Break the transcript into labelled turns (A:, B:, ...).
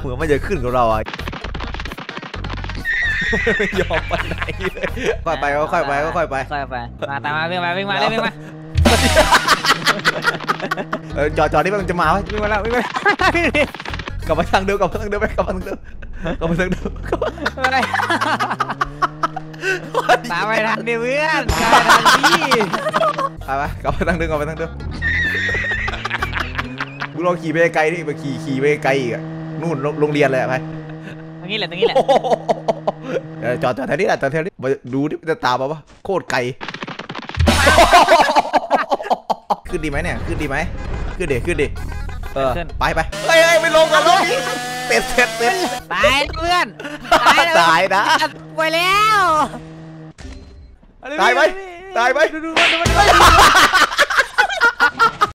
A: เหมือนมันจะขึ้นกับเราอะไม่ยอมไปไหนเลยค่อยไปค่อยไปค่อยไป
B: ค่อยไปมาตามมาวิ่งมาวิ่งมาเลยวิ่งมา
A: เออจอดจอดนี่มันจะมาไหม
B: วิ่งมาแล้ววิ่งมา
A: กลับมาทางเดิมกลับมาทางเดิมไปกลับมาทางเดิมกลับมาทางเดิมกลับมา
B: อะไรตามไปทางดิเพื่อนตามไปทางที่
A: ไปไปกลับมาทางเดิมกลับมาทางเดิมมึงลองขี่ไปไกลนี่ไปขี่ขี่ไปไกลอีกอะ นู่นโรงโรงเรียนเลยอะไป
B: ตรงนี้แหละตรงนี้แหละ
A: เออจอดจอดแถวนี้แหละจอดแถวนี้มาดูดิมันจะตามมาปะโคตรไกลขึ้นดีไหมเนี่ยขึ้นดีไหมขึ้นดิขึ้นดิเออไปไปเฮ้ยเฮ้ยไม่ลงกันลงอีกเสร็จเสร็จเสร็จ
B: ตายเพื่อนตายแล้ว
A: ตายนะ
B: ไปแล้ว
A: ตายไหมตายไหม
B: ดูดูดูดู